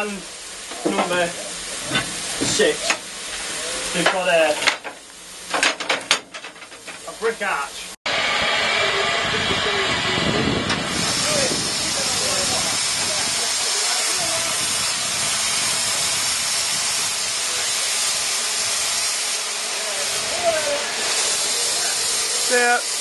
and number six, they've got a, a brick arch. Yeah.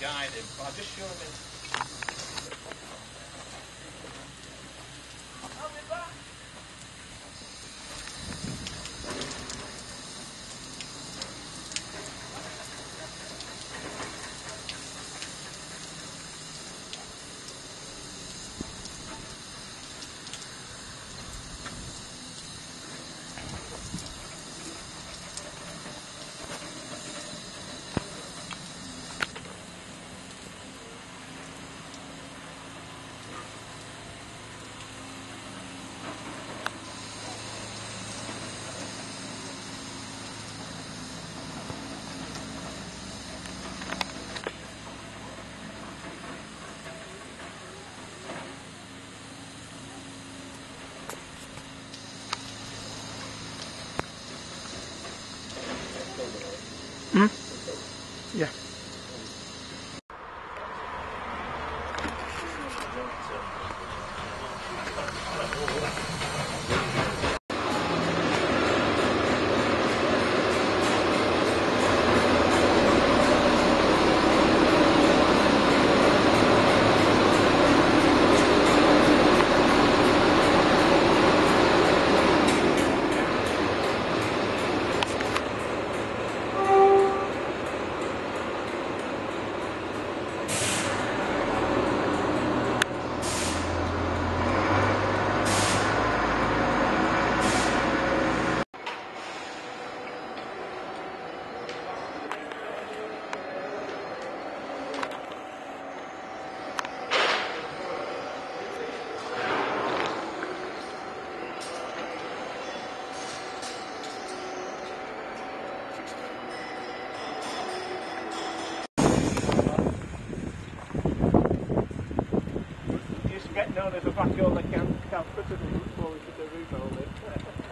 Guide him, I'll just show him his get known as a vacuole that can't, can't put the roof before we put the roof on.